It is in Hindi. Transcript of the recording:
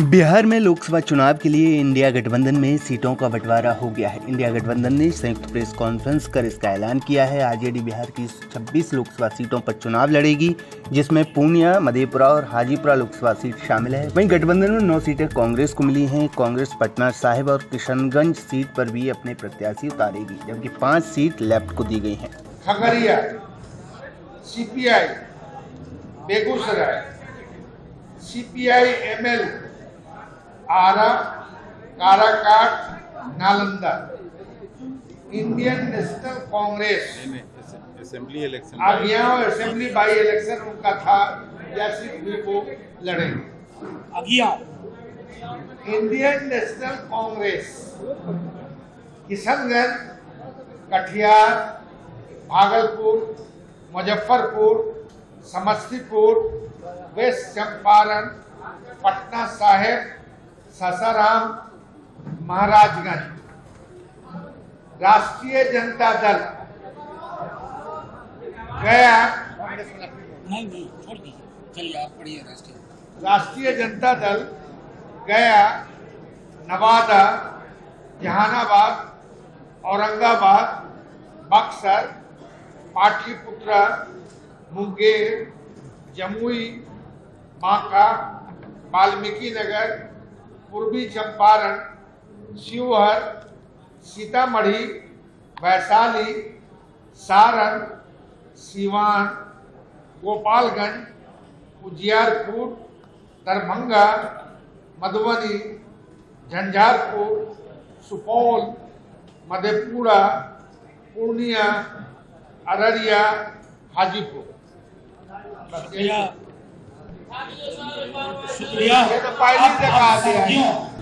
बिहार में लोकसभा चुनाव के लिए इंडिया गठबंधन में सीटों का बंटवारा हो गया है। इंडिया गठबंधन ने संयुक्त प्रेस कॉन्फ्रेंस कर इसका ऐलान किया है। आरजेडी बिहार की 26 लोकसभा सीटों पर चुनाव लड़ेगी, जिसमें पूर्णिया, मधेपुरा और हाजीपुरा लोकसभा सीट शामिल है। वहीं गठबंधन में नौ सीटें कांग्रेस को मिली हैं। कांग्रेस पटना साहिब और किशनगंज सीट पर भी अपने प्रत्याशी उतारेगी, जबकि पाँच सीट लेफ़्ट को दी गई है। Khagaria, CPI, Begusarai, CPI, ML Arrah Karakat Nalanda. Indian National Congress assembly election अब यहाँ असेंबली बाई इलेक्शन उनका था या सिर्फ़ भी वो लड़ेंगे Indian National Congress Kishanganj Katihar Bhagalpur Muzaffarpur Samastipur west Champaran Patna Sahib Sasaram Maharajganj Rashtriya Janata Dal. गया? नहीं नहीं छोड़ दीजिए। चलिए आप पढ़िए राष्ट्रीय राष्ट्रीय जनता दल गया नवादा जहानाबाद औरंगाबाद बक्सर पाटलिपुत्र मुंगेर जमुई बांका वाल्मीकि नगर पूर्वी चंपारण, शिवहर, सीतामढ़ी, वैशाली, सारण, सीवान, गोपालगंज, उजियारपुर, दरभंगा, मधुबनी, झंझारपुर, सुपौल, मधेपुरा, पूर्णिया, अररिया, हाजीपुर। शुक्रिया शुक्रिया ये तो